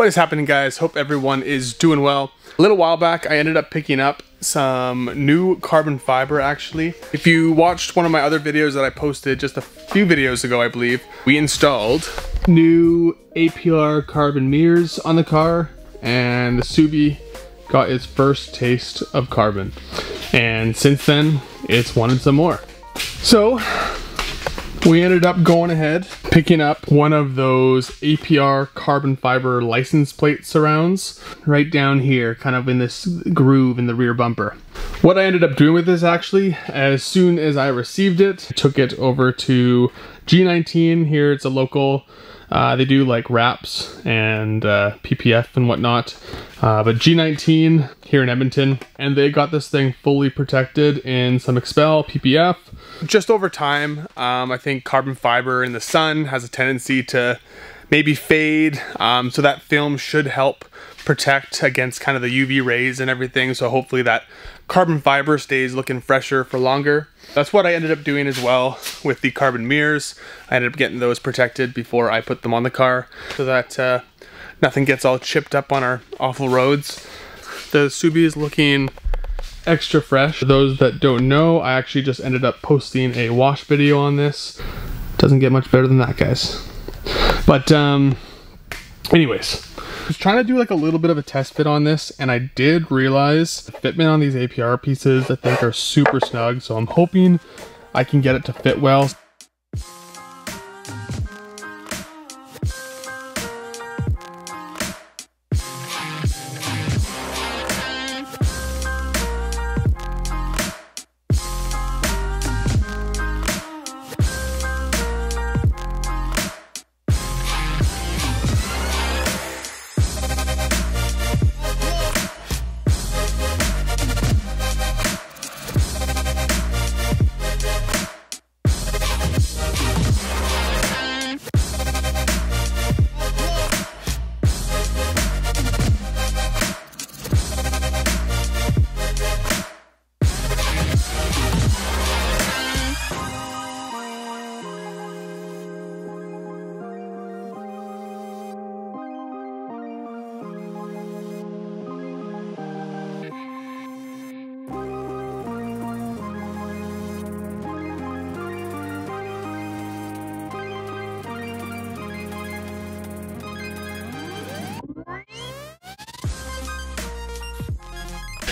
What is happening guys? Hope everyone is doing well. A little while back I ended up picking up some new carbon fiber actually. If you watched one of my other videos that I posted just a few videos ago I believe, we installed new APR carbon mirrors on the car and the Subie got its first taste of carbon. And since then, it's wanted some more. So we ended up going ahead, picking up one of those APR carbon fiber license plate surrounds right down here, kind of in this groove in the rear bumper. What I ended up doing with this actually, as soon as I received it, took it over to G19 here. It's a local uh, they do like wraps and uh, PPF and whatnot. Uh, but G19 here in Edmonton, and they got this thing fully protected in some XPEL PPF. Just over time, um, I think carbon fiber in the sun has a tendency to maybe fade, um, so that film should help protect against kind of the UV rays and everything. So hopefully that carbon fiber stays looking fresher for longer. That's what I ended up doing as well with the carbon mirrors. I ended up getting those protected before I put them on the car so that uh, nothing gets all chipped up on our awful roads. The Subie is looking extra fresh. For those that don't know, I actually just ended up posting a wash video on this. Doesn't get much better than that, guys. But, um, anyways, I was trying to do like a little bit of a test fit on this and I did realize the fitment on these APR pieces I think are super snug so I'm hoping I can get it to fit well.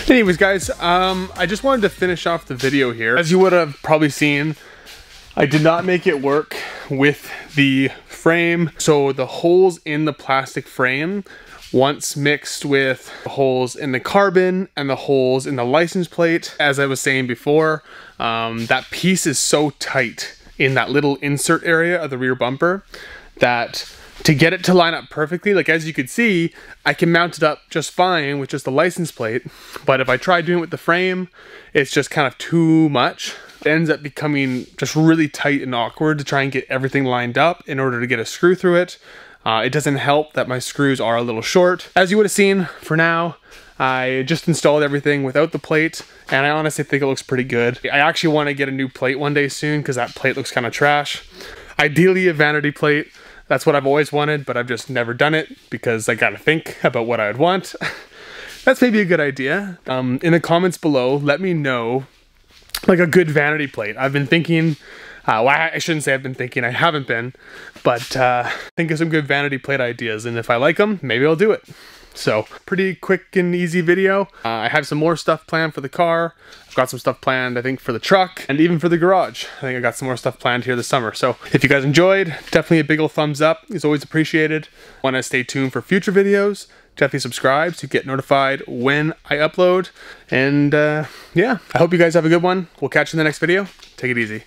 Anyways, guys, um, I just wanted to finish off the video here. As you would have probably seen, I did not make it work with the frame. So the holes in the plastic frame, once mixed with the holes in the carbon and the holes in the license plate, as I was saying before, um, that piece is so tight in that little insert area of the rear bumper that to get it to line up perfectly, like as you could see, I can mount it up just fine with just the license plate. But if I try doing it with the frame, it's just kind of too much. It ends up becoming just really tight and awkward to try and get everything lined up in order to get a screw through it. Uh, it doesn't help that my screws are a little short. As you would have seen, for now, I just installed everything without the plate, and I honestly think it looks pretty good. I actually want to get a new plate one day soon because that plate looks kind of trash. Ideally a vanity plate, that's what I've always wanted, but I've just never done it because I gotta think about what I would want. That's maybe a good idea. Um, in the comments below, let me know like a good vanity plate. I've been thinking, uh, well, I shouldn't say I've been thinking, I haven't been, but uh, think of some good vanity plate ideas, and if I like them, maybe I'll do it. So pretty quick and easy video. Uh, I have some more stuff planned for the car. I've got some stuff planned, I think, for the truck and even for the garage. I think I got some more stuff planned here this summer. So if you guys enjoyed, definitely a big old thumbs up is always appreciated. Want to stay tuned for future videos? Definitely subscribe to get notified when I upload. And uh, yeah, I hope you guys have a good one. We'll catch you in the next video. Take it easy.